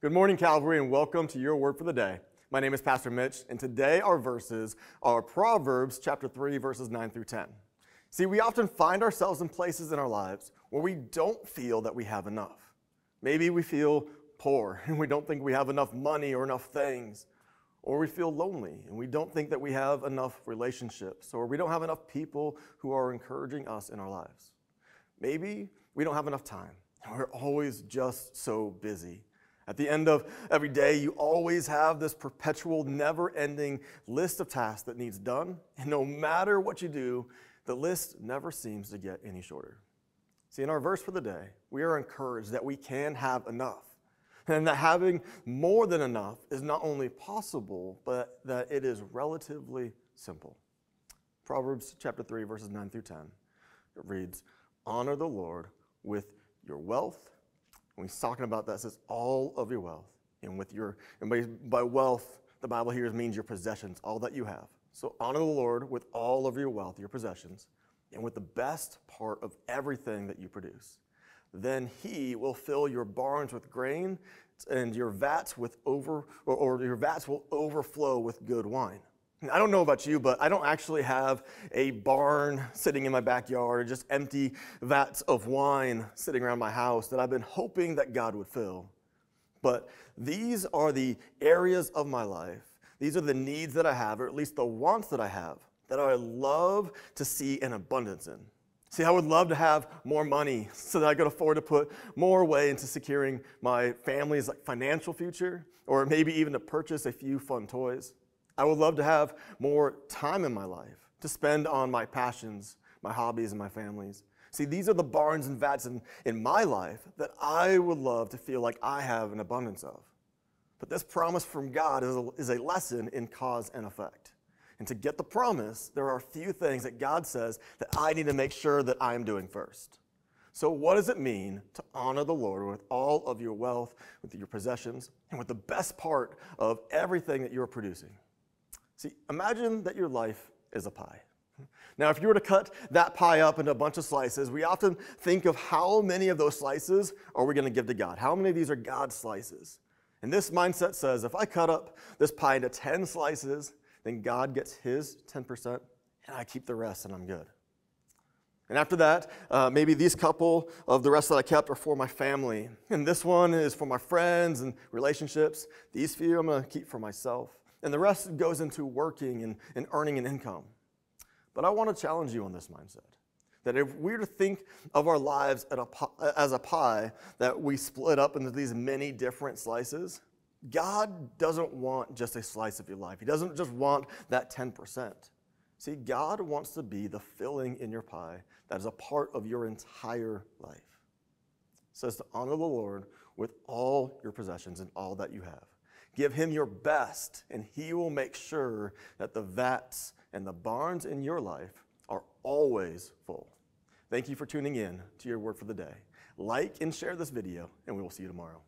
Good morning, Calvary, and welcome to your word for the day. My name is Pastor Mitch, and today our verses are Proverbs chapter 3, verses 9 through 10. See, we often find ourselves in places in our lives where we don't feel that we have enough. Maybe we feel poor and we don't think we have enough money or enough things. Or we feel lonely and we don't think that we have enough relationships, or we don't have enough people who are encouraging us in our lives. Maybe we don't have enough time. We're always just so busy. At the end of every day, you always have this perpetual, never ending list of tasks that needs done. And no matter what you do, the list never seems to get any shorter. See, in our verse for the day, we are encouraged that we can have enough. And that having more than enough is not only possible, but that it is relatively simple. Proverbs chapter 3, verses 9 through 10. It reads, Honor the Lord with your wealth when he's talking about that, says all of your wealth. And with your and by, by wealth, the Bible here means your possessions, all that you have. So honor the Lord with all of your wealth, your possessions, and with the best part of everything that you produce. Then he will fill your barns with grain, and your vats with over or, or your vats will overflow with good wine. I don't know about you, but I don't actually have a barn sitting in my backyard, just empty vats of wine sitting around my house that I've been hoping that God would fill. But these are the areas of my life, these are the needs that I have, or at least the wants that I have, that I love to see an abundance in. See, I would love to have more money so that I could afford to put more away into securing my family's financial future, or maybe even to purchase a few fun toys. I would love to have more time in my life to spend on my passions, my hobbies, and my families. See, these are the barns and vats in, in my life that I would love to feel like I have an abundance of. But this promise from God is a, is a lesson in cause and effect. And to get the promise, there are a few things that God says that I need to make sure that I am doing first. So, what does it mean to honor the Lord with all of your wealth, with your possessions, and with the best part of everything that you're producing? See, imagine that your life is a pie. Now, if you were to cut that pie up into a bunch of slices, we often think of how many of those slices are we going to give to God? How many of these are God's slices? And this mindset says if I cut up this pie into 10 slices, then God gets his 10%, and I keep the rest, and I'm good. And after that, uh, maybe these couple of the rest that I kept are for my family. And this one is for my friends and relationships. These few I'm going to keep for myself and the rest goes into working and, and earning an income. But I want to challenge you on this mindset that if we're to think of our lives a, as a pie that we split up into these many different slices, God doesn't want just a slice of your life. He doesn't just want that 10%. See, God wants to be the filling in your pie that is a part of your entire life. It says to honor the Lord with all your possessions and all that you have. Give him your best, and he will make sure that the vats and the barns in your life are always full. Thank you for tuning in to your word for the day. Like and share this video, and we will see you tomorrow.